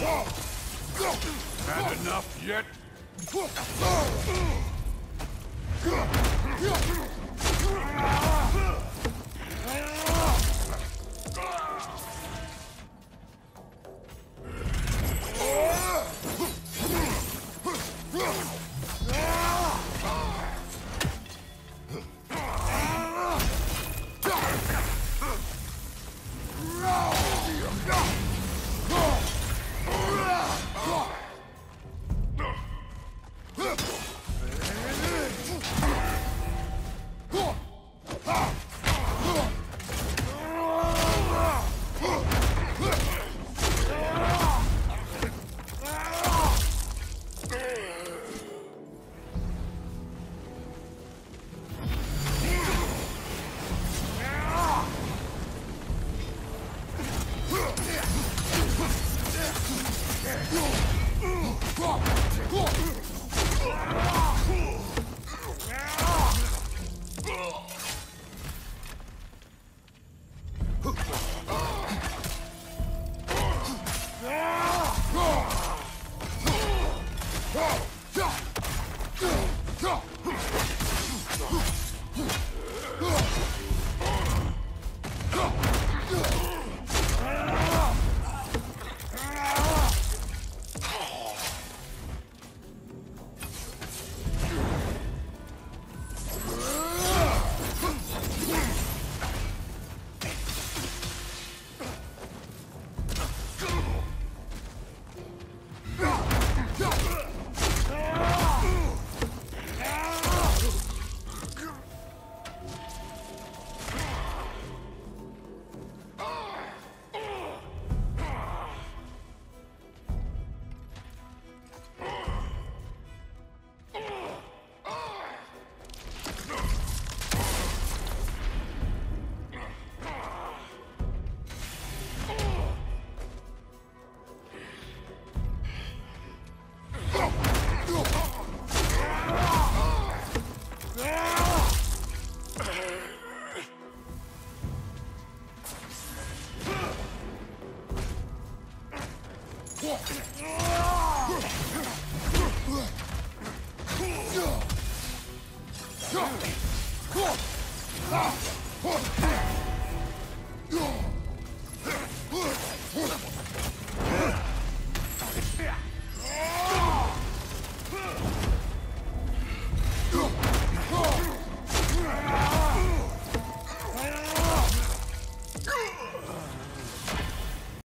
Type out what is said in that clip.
Had enough yet? Ah! Ah!